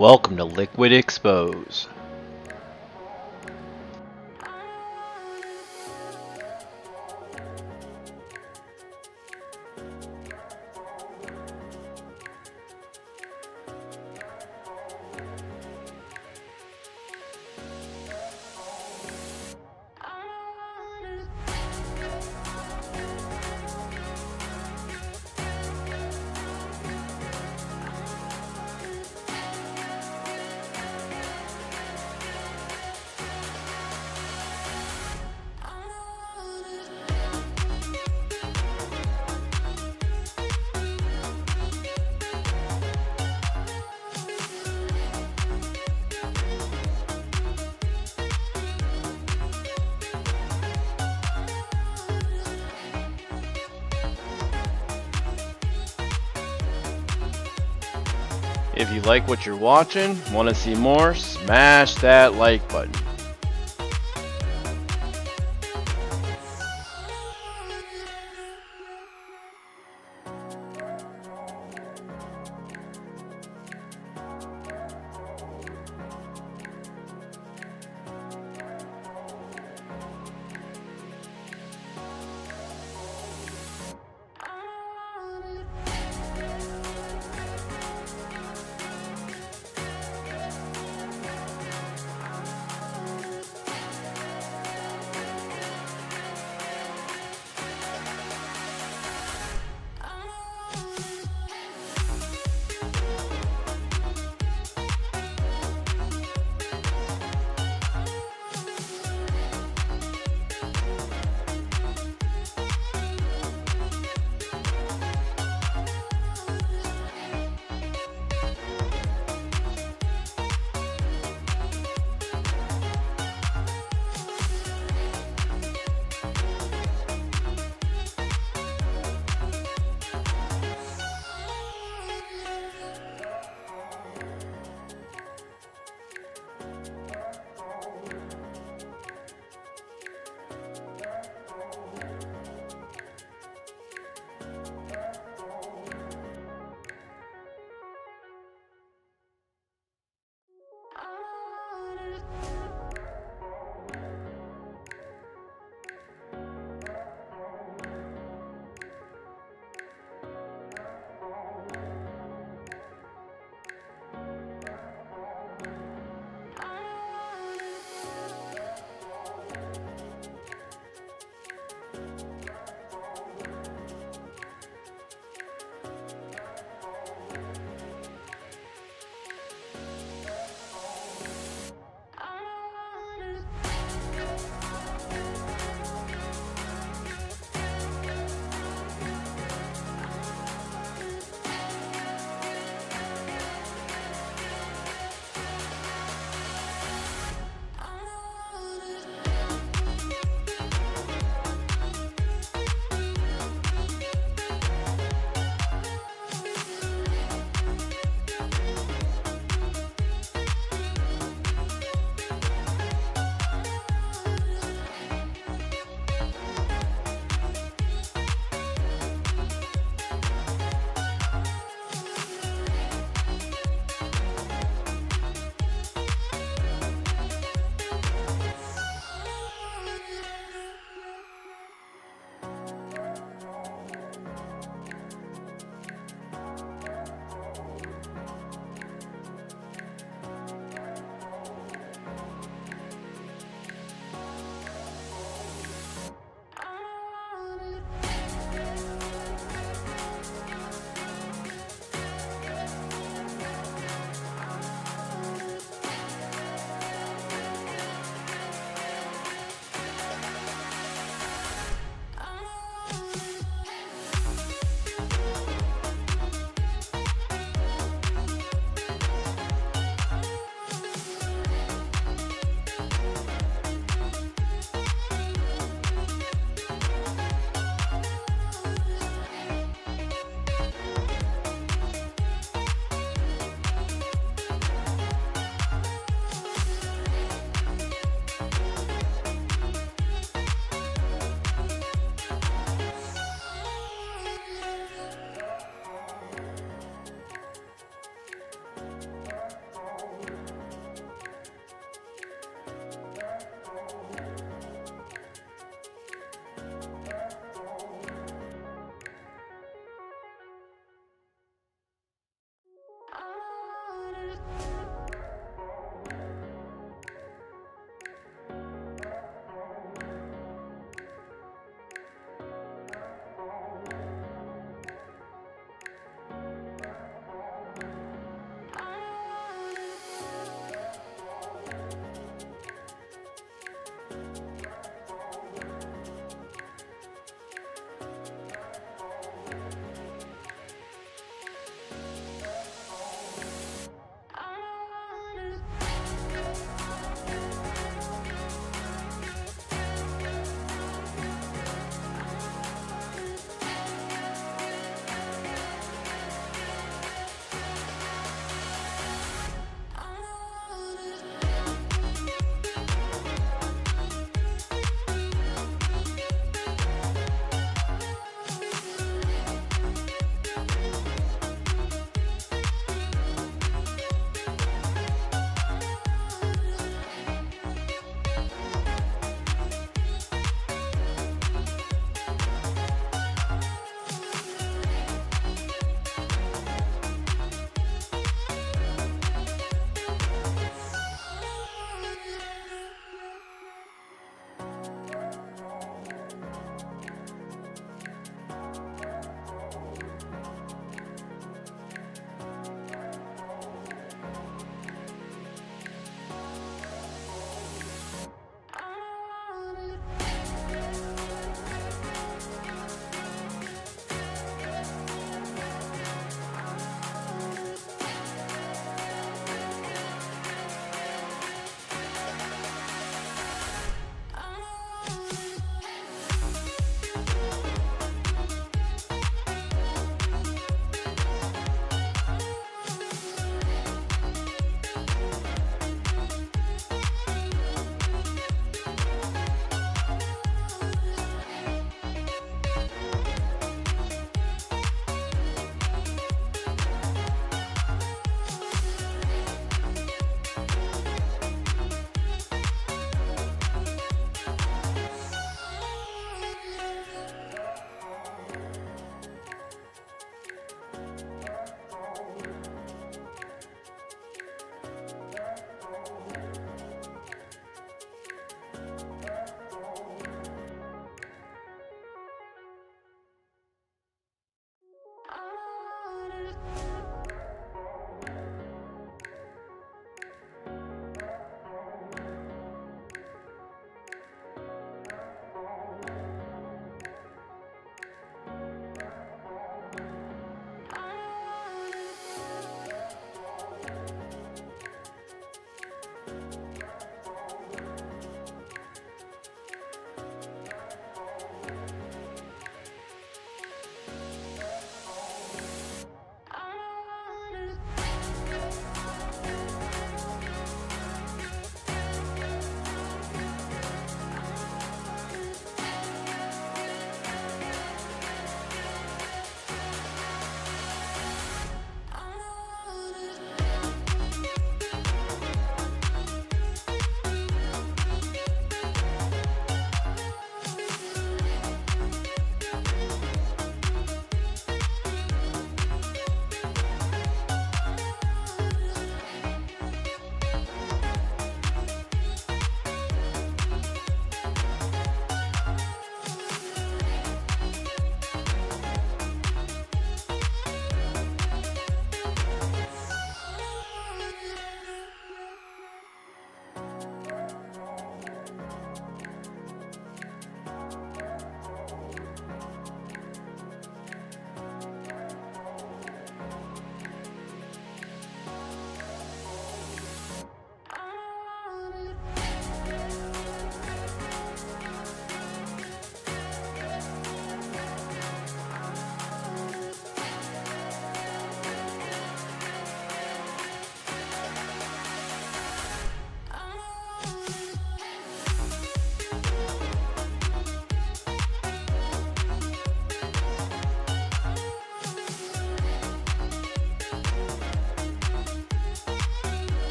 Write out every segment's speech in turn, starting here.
Welcome to Liquid Expose. If you like what you're watching, want to see more, smash that like button.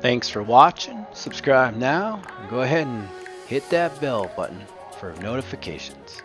Thanks for watching. Subscribe now. Go ahead and hit that bell button for notifications.